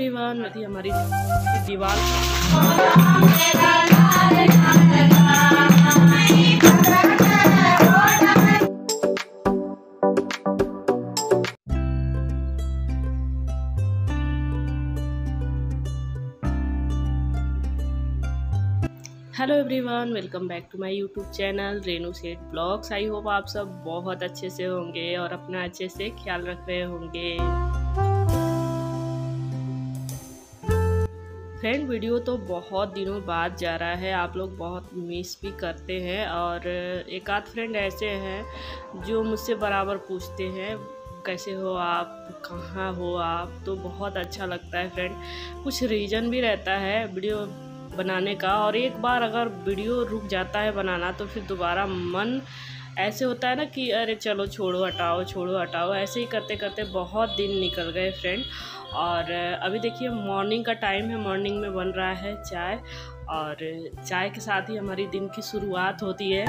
Everyone थी हमारी दीवार। Hello everyone welcome back to my YouTube channel Renu Seth blogs I hope आप सब बहुत अच्छे से होंगे और अपना अच्छे से ख्याल रख रहे होंगे। फ्रेंड वीडियो तो बहुत दिनों बाद जा रहा है। आप लोग बहुत मिस भी करते हैं और एक आध फ्रेंड ऐसे हैं जो मुझसे बराबर पूछते हैं, कैसे हो आप? कहाँ हो आप? तो बहुत अच्छा लगता है फ्रेंड कुछ रीज़न भी रहता है वीडियो बनाने का और एक बार अगर वीडियो रुक जाता है बनाना तो फिर दोबारा मन ऐसे होता है ना कि अरे चलो छोड़ो, हटाओ छोड़ो, हटाओ। ऐसे ही करते करते बहुत दिन निकल गए फ्रेंड और अभी देखिए मॉर्निंग का टाइम है मॉर्निंग में बन रहा है चाय। और चाय के साथ ही हमारी दिन की शुरुआत होती है।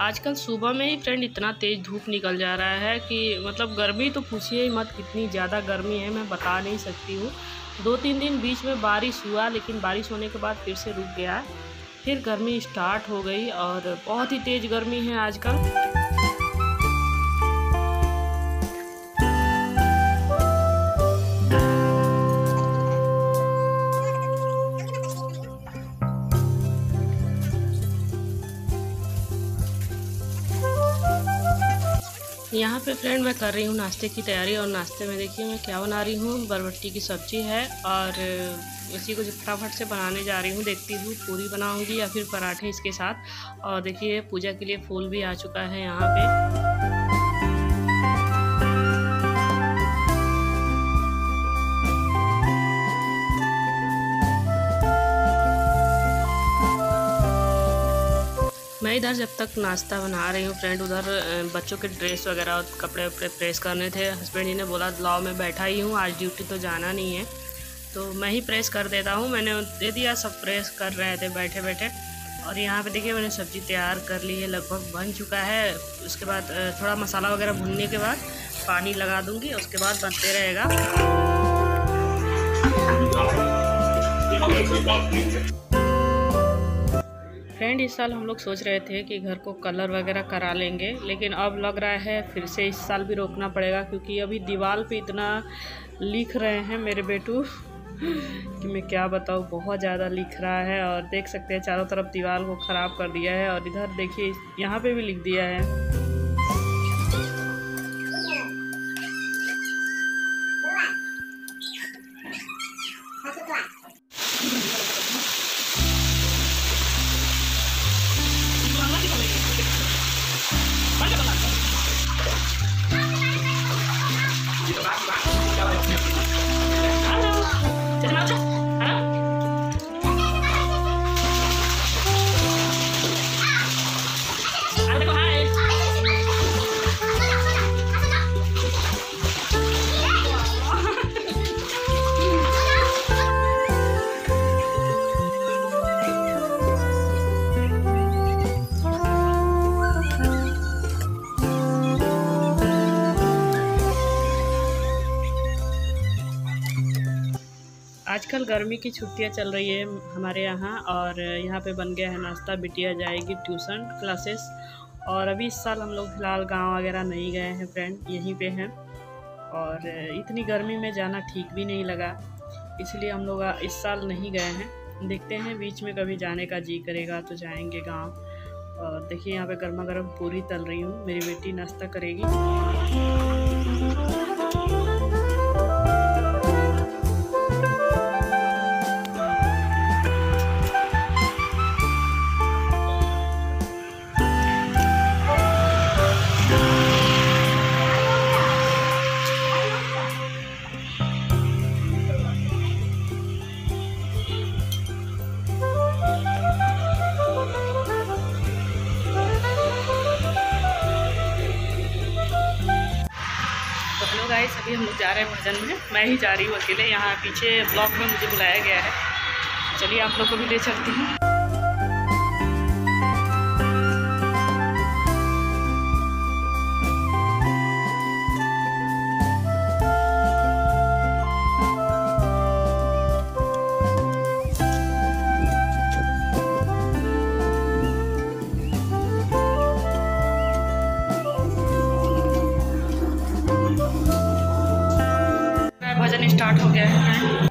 आजकल सुबह में ही फ्रेंड इतना तेज़ धूप निकल जा रहा है कि मतलब गर्मी तो पूछिए ही मत, कितनी ज़्यादा गर्मी है, मैं बता नहीं सकती हूँ। दो तीन दिन बीच में बारिश हुआ, लेकिन बारिश होने के बाद फिर से रुक गया। फिर गर्मी स्टार्ट हो गई और बहुत ही तेज़ गर्मी है आजकल। यहाँ पे फ्रेंड मैं कर रही हूँ नाश्ते की तैयारी और नाश्ते में देखिए मैं क्या बना रही हूँ। बरबट्टी की सब्ज़ी है और इसी को फटाफट से बनाने जा रही हूँ। देखती हूँ, पूरी बनाऊँगी या फिर पराठे इसके साथ। और देखिए, पूजा के लिए फूल भी आ चुका है यहाँ पे। मैं इधर जब तक नाश्ता बना रही हूँ फ्रेंड उधर बच्चों के ड्रेस वगैरह और कपड़े वपड़े प्रेस करने थे। हस्बैंड जी ने बोला, लाओ, मैं बैठा ही हूँ, आज ड्यूटी तो जाना नहीं है। तो मैं ही प्रेस कर देता हूँ। मैंने दे दिया, सब प्रेस कर रहे थे बैठे बैठे। और यहाँ पे देखिए मैंने सब्ज़ी तैयार कर ली है, लगभग बन चुका है। उसके बाद थोड़ा मसाला वगैरह भूनने के बाद पानी लगा दूँगी, उसके बाद बनते रहेगा। फ्रेंड इस साल हम लोग सोच रहे थे कि घर को कलर वगैरह करा लेंगे, लेकिन अब लग रहा है फिर से इस साल भी रोकना पड़ेगा, क्योंकि अभी दीवार पे इतना लिख रहे हैं मेरे बेटू। कि मैं क्या बताऊँ, बहुत ज़्यादा लिख रहा है और देख सकते हैं चारों तरफ़ दीवार को ख़राब कर दिया है और इधर देखिए, यहाँ पे भी लिख दिया है। आजकल गर्मी की छुट्टियाँ चल रही है हमारे यहाँ और यहाँ पे बन गया है नाश्ता, बिटिया जाएगी ट्यूशन क्लासेस और अभी इस साल हम लोग फ़िलहाल गाँव वगैरह नहीं गए हैं फ्रेंड यहीं पे हैं और इतनी गर्मी में जाना ठीक भी नहीं लगा, इसलिए हम लोग इस साल नहीं गए हैं। देखते हैं, बीच में कभी जाने का जी करेगा तो जाएँगे गाँव। और देखिए, यहाँ पे गर्मा गर्म पूरी तल रही हूँ, मेरी बेटी नाश्ता करेगी। हैं भजन में। मैं ही जा रही हूँ अकेले। यहाँ पीछे ब्लॉक में मुझे बुलाया गया है। चलिए आप लोग को भी ले चलती हूँ। स्टार्ट हो गया है।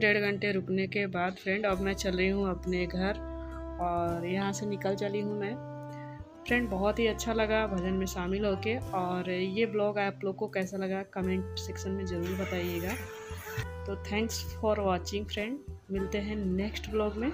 डेढ़ घंटे रुकने के बाद फ्रेंड, अब मैं चल रही हूँ अपने घर और यहाँ से निकल चली हूँ मैं। फ्रेंड, बहुत ही अच्छा लगा भजन में शामिल होके और ये ब्लॉग आप लोग को कैसा लगा कमेंट सेक्शन में ज़रूर बताइएगा। तो थैंक्स फॉर वॉचिंग फ्रेंड मिलते हैं नेक्स्ट ब्लॉग में।